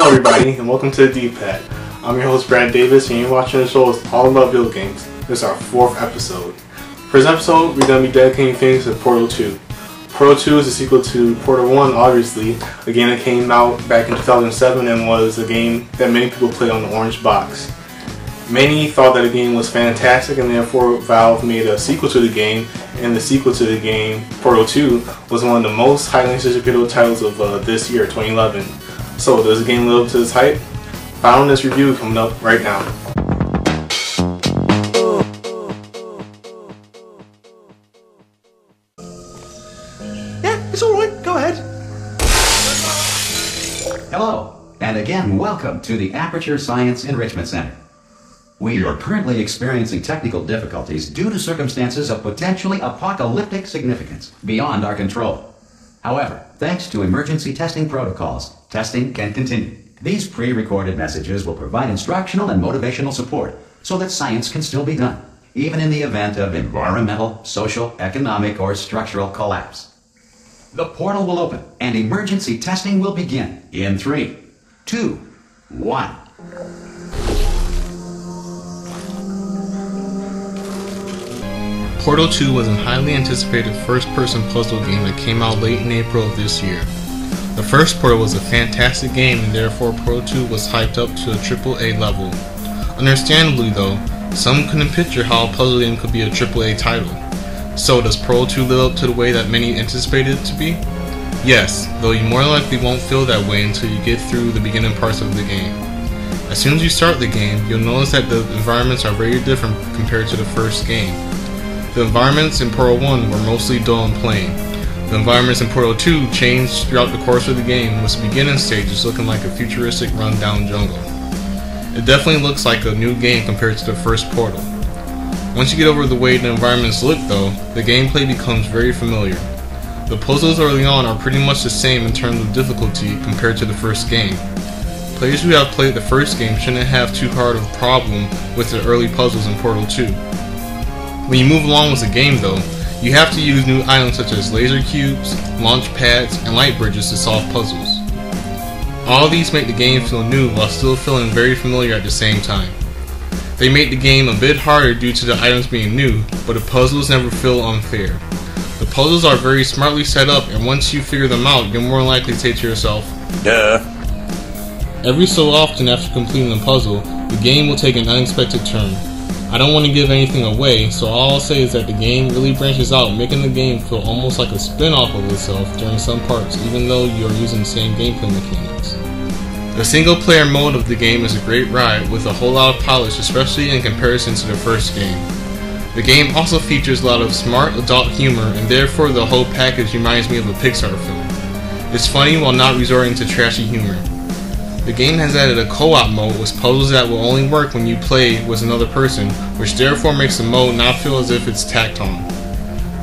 everybody, and welcome to the D-Pad. I'm your host Brad Davis, and you're watching the show is all about video games. This is our fourth episode. For this episode, we're going to be dedicating things to Portal 2. Portal 2 is a sequel to Portal 1, obviously, a game that came out back in 2007 and was a game that many people played on the orange box. Many thought that the game was fantastic and therefore Valve made a sequel to the game and the sequel to the game, Portal 2, was one of the most highly anticipated titles of uh, this year, 2011. So does the game live up to this hype? Found this review coming up right now. Yeah, it's alright, go ahead. Hello, and again, welcome to the Aperture Science Enrichment Center. We are currently experiencing technical difficulties due to circumstances of potentially apocalyptic significance beyond our control. However, thanks to emergency testing protocols, testing can continue. These pre-recorded messages will provide instructional and motivational support so that science can still be done, even in the event of environmental, social, economic, or structural collapse. The portal will open and emergency testing will begin in three, two, one. Portal 2 was a highly anticipated first-person puzzle game that came out late in April of this year. The first Portal was a fantastic game and therefore Portal 2 was hyped up to a AAA level. Understandably though, some couldn't picture how a puzzle game could be a AAA title. So does Portal 2 live up to the way that many anticipated it to be? Yes, though you more likely won't feel that way until you get through the beginning parts of the game. As soon as you start the game, you'll notice that the environments are very different compared to the first game. The environments in Portal 1 were mostly dull and plain. The environments in Portal 2 changed throughout the course of the game, with the beginning stages looking like a futuristic rundown jungle. It definitely looks like a new game compared to the first Portal. Once you get over the way the environments look though, the gameplay becomes very familiar. The puzzles early on are pretty much the same in terms of difficulty compared to the first game. Players who have played the first game shouldn't have too hard of a problem with the early puzzles in Portal 2. When you move along with the game though, you have to use new items such as laser cubes, launch pads, and light bridges to solve puzzles. All these make the game feel new while still feeling very familiar at the same time. They make the game a bit harder due to the items being new, but the puzzles never feel unfair. The puzzles are very smartly set up and once you figure them out, you're more likely to say to yourself, Duh. Every so often after completing the puzzle, the game will take an unexpected turn. I don't want to give anything away, so all I'll say is that the game really branches out, making the game feel almost like a spin-off of itself during some parts, even though you are using the same gameplay mechanics. The single player mode of the game is a great ride with a whole lot of polish, especially in comparison to the first game. The game also features a lot of smart adult humor, and therefore the whole package reminds me of a Pixar film. It's funny while not resorting to trashy humor. The game has added a co-op mode with puzzles that will only work when you play with another person, which therefore makes the mode not feel as if it's tacked on.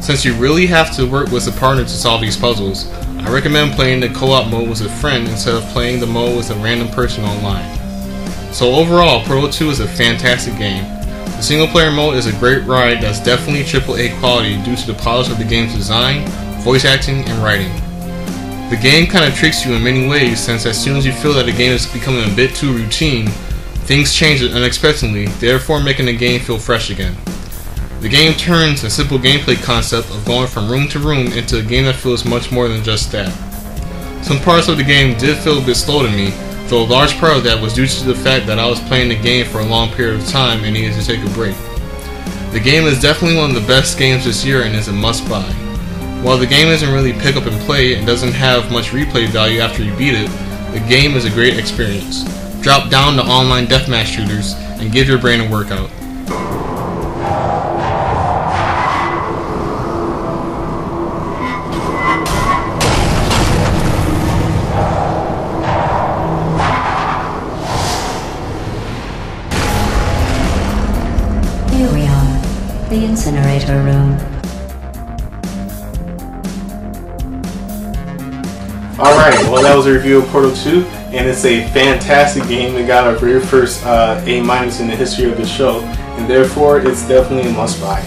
Since you really have to work with a partner to solve these puzzles, I recommend playing the co-op mode with a friend instead of playing the mode with a random person online. So overall, Portal 2 is a fantastic game. The single player mode is a great ride that's definitely AAA quality due to the polish of the game's design, voice acting, and writing. The game kind of tricks you in many ways since as soon as you feel that the game is becoming a bit too routine, things change unexpectedly, therefore making the game feel fresh again. The game turns a simple gameplay concept of going from room to room into a game that feels much more than just that. Some parts of the game did feel a bit slow to me, though a large part of that was due to the fact that I was playing the game for a long period of time and needed to take a break. The game is definitely one of the best games this year and is a must buy. While the game isn't really pick up and play and doesn't have much replay value after you beat it, the game is a great experience. Drop down to online deathmatch shooters and give your brain a workout. Here we are, the incinerator room. Alright, well that was a review of Portal 2, and it's a fantastic game that got our very first uh, A minus in the history of the show, and therefore it's definitely a must buy.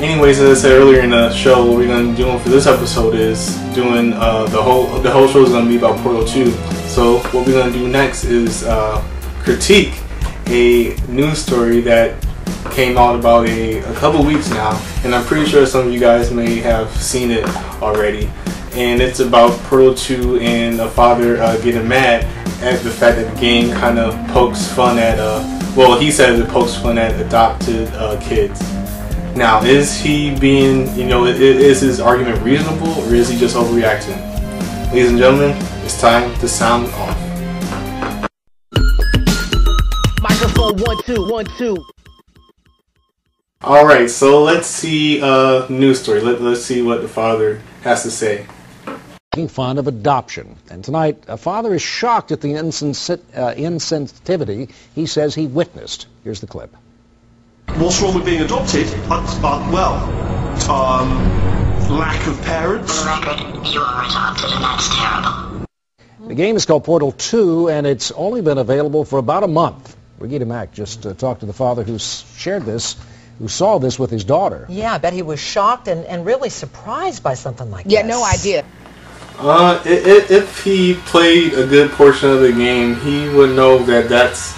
Anyways, as I said earlier in the show, what we're going to be doing for this episode is doing uh, the whole the whole show is going to be about Portal 2, So what we're gonna do next is uh, critique a news story that came out about a, a couple weeks now, and I'm pretty sure some of you guys may have seen it already. And it's about Portal 2 and a father uh, getting mad at the fact that the game kind of pokes fun at, uh, well, he says it pokes fun at adopted uh, kids. Now, is he being, you know, is his argument reasonable or is he just overreacting? Ladies and gentlemen, it's time to sound off. Microphone one two one two. All right, so let's see a uh, news story. Let, let's see what the father has to say. Making fun of adoption. And tonight, a father is shocked at the insens- uh, insensitivity he says he witnessed. Here's the clip. What's wrong with being adopted? Uh, uh, well, um, lack of parents. For the record, you are adopted, and that's terrible. The game is called Portal 2, and it's only been available for about a month. Regina Mack just uh, talked to the father who shared this who saw this with his daughter. Yeah, I bet he was shocked and, and really surprised by something like yeah, this. Yeah, no idea. Uh, if, if he played a good portion of the game, he would know that that's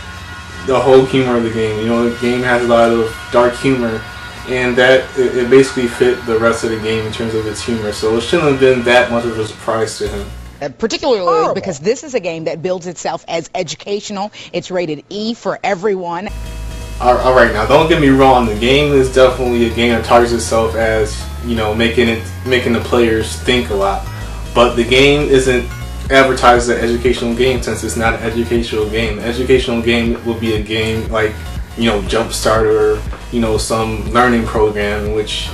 the whole humor of the game. You know, the game has a lot of dark humor, and that it, it basically fit the rest of the game in terms of its humor. So it shouldn't have been that much of a surprise to him. Uh, particularly Horrible. because this is a game that builds itself as educational. It's rated E for everyone. All right, now don't get me wrong. The game is definitely a game that targets itself as you know making it making the players think a lot, but the game isn't advertised as an educational game since it's not an educational game. An educational game will be a game like you know Jumpstart or you know some learning program in which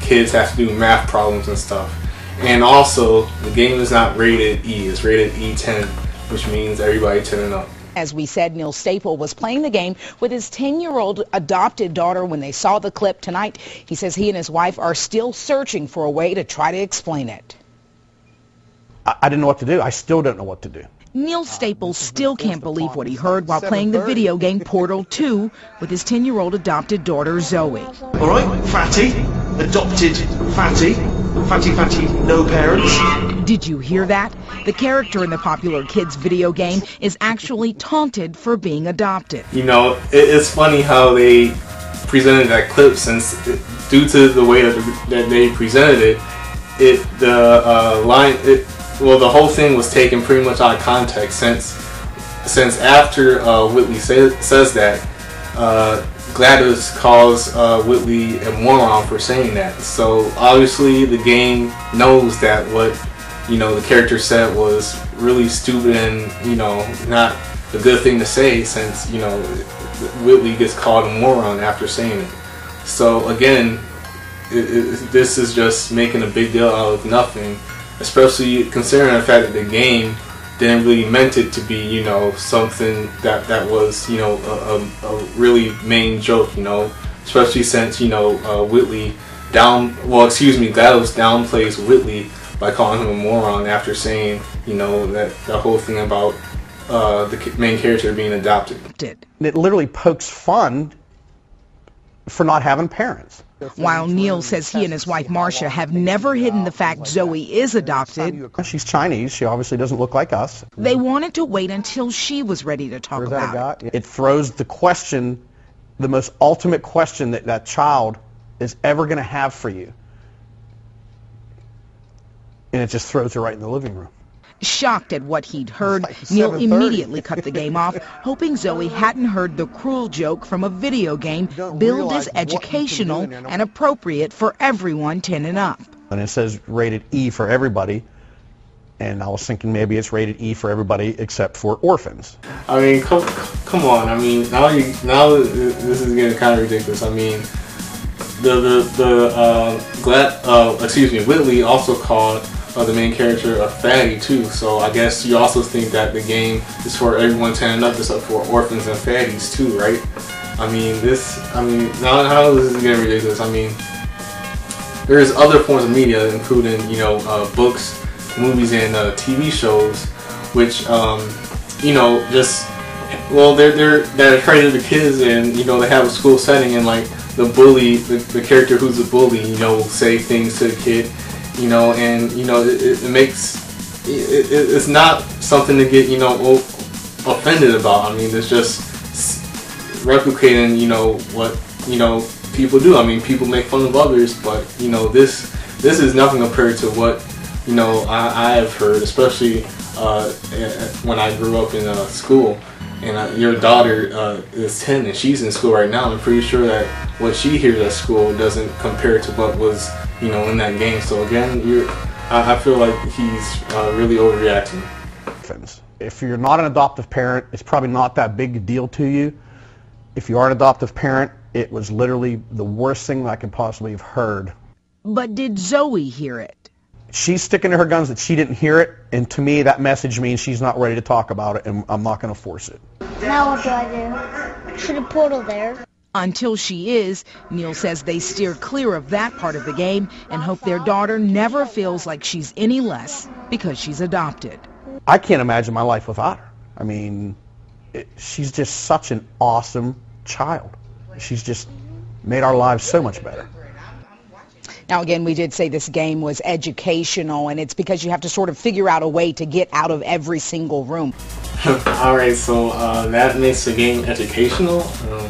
kids have to do math problems and stuff. And also, the game is not rated E; it's rated E10, which means everybody 10 and up. As we said, Neil Staple was playing the game with his 10-year-old adopted daughter when they saw the clip tonight. He says he and his wife are still searching for a way to try to explain it. I, I didn't know what to do. I still don't know what to do. Neil Staples still can't believe what he heard while playing the video game Portal 2 with his 10-year-old adopted daughter Zoe. All right, fatty, adopted fatty, fatty fatty, no parents. Did you hear that? The character in the popular kids video game is actually taunted for being adopted. You know, it's funny how they presented that clip since due to the way that they presented it, it the uh, line it well, the whole thing was taken pretty much out of context since since after uh, Wheatley say, says that, uh, GLaDOS calls uh, Wheatley a moron for saying that. So obviously the game knows that what you know the character said was really stupid and you know not a good thing to say since you know Wheatley gets called a moron after saying it. So again, it, it, this is just making a big deal out of nothing especially considering the fact that the game didn't really meant it to be, you know, something that that was, you know, a, a, a really main joke, you know, especially since you know uh, Wheatley down, well, excuse me, GLaDOS downplays Wheatley by calling him a moron after saying, you know, that the whole thing about uh, the main character being adopted. It literally pokes fun for not having parents. While Neil says he and his wife Marcia have never hidden the fact Zoe is adopted. She's Chinese. She obviously doesn't look like us. They wanted to wait until she was ready to talk about it. It throws the question, the most ultimate question that that child is ever going to have for you. And it just throws her right in the living room. Shocked at what he'd heard, like Neil immediately cut the game off, hoping Zoe hadn't heard the cruel joke from a video game billed as educational and appropriate for everyone 10 and up. And it says rated E for everybody, and I was thinking maybe it's rated E for everybody except for orphans. I mean, come, come on. I mean, now you now this is getting kind of ridiculous. I mean, the the the uh, glad uh, excuse me, Wheatley also called uh, the main character a fatty too. So I guess you also think that the game is for everyone turning up, except for orphans and fatties too, right? I mean, this. I mean, now how this is getting ridiculous. I mean, there's other forms of media, including you know uh, books, movies, and uh, TV shows, which um, you know just well they're they're that are created to kids, and you know they have a school setting, and like the bully, the, the character who's a bully, you know, will say things to the kid you know, and you know it, it makes it, it, it's not something to get you know offended about. I mean, it's just replicating you know what you know people do. I mean, people make fun of others, but you know this this is nothing compared to what you know I, I have heard, especially uh, when I grew up in uh, school. And uh, your daughter uh, is 10 and she's in school right now. I'm pretty sure that what she hears at school doesn't compare to what was, you know, in that game. So again, you're, I, I feel like he's uh, really overreacting. If you're not an adoptive parent, it's probably not that big a deal to you. If you are an adoptive parent, it was literally the worst thing I could possibly have heard. But did Zoe hear it? she's sticking to her guns that she didn't hear it, and to me that message means she's not ready to talk about it, and I'm not going to force it. Now what do I do? Should a portal there? Until she is, Neil says they steer clear of that part of the game and hope their daughter never feels like she's any less because she's adopted. I can't imagine my life without her. I mean, it, she's just such an awesome child. She's just made our lives so much better. Now, again, we did say this game was educational, and it's because you have to sort of figure out a way to get out of every single room. All right, so uh, that makes the game educational. Um,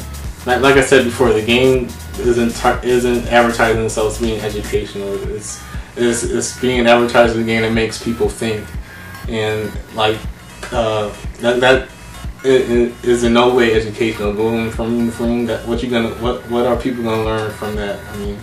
like, like, I said before, the game isn't isn't advertising itself as being educational. It's, it's it's being advertised as a game that makes people think, and like uh, that that is in no way educational. Going from from that, what you gonna what what are people gonna learn from that? I mean.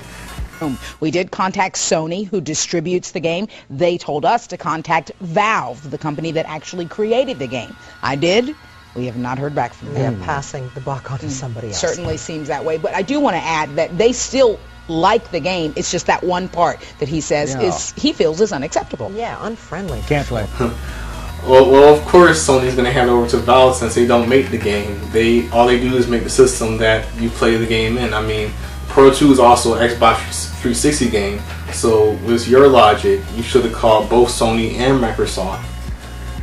we did contact Sony, who distributes the game. They told us to contact Valve, the company that actually created the game. I did. We have not heard back from them. Yeah, passing the buck on to somebody else. Certainly seems that way. But I do want to add that they still like the game. It's just that one part that he says yeah. is he feels is unacceptable. Yeah, unfriendly. Can't play. well, well, of course, Sony's going to hand over to Valve since they don't make the game. They all they do is make the system that you play the game in. I mean, Pro 2 is also an Xbox 360 game, so with your logic, you should have called both Sony and Microsoft.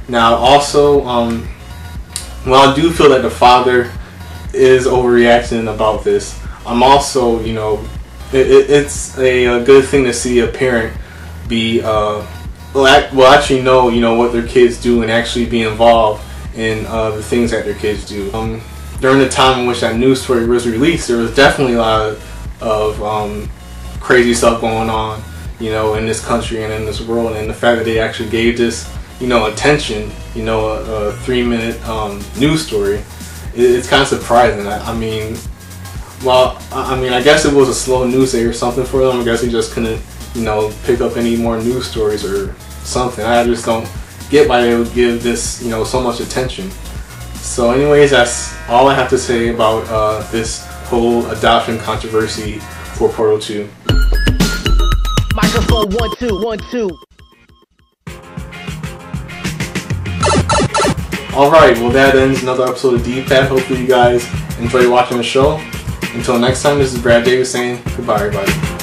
Now, also, um, while I do feel that the father is overreacting about this, I'm also, you know, it, it, it's a, a, good thing to see a parent be, uh, well, act, well, actually know, you know, what their kids do and actually be involved in uh, the things that their kids do. Um, during the time in which that news story was released, there was definitely a lot of of um, crazy stuff going on, you know, in this country and in this world, and the fact that they actually gave this, you know, attention, you know, a, a three-minute um, news story, it, it's kind of surprising. I, I, mean, well, I mean, I guess it was a slow news day or something for them. I guess they just couldn't, you know, pick up any more news stories or something. I just don't get why they would give this, you know, so much attention. So, anyways, that's all I have to say about uh, this whole adoption controversy for Portal 2. Microphone one two one two. Alright, well that ends another episode of D-Pad. Hopefully you guys enjoy watching the show. Until next time, this is Brad Davis saying goodbye everybody.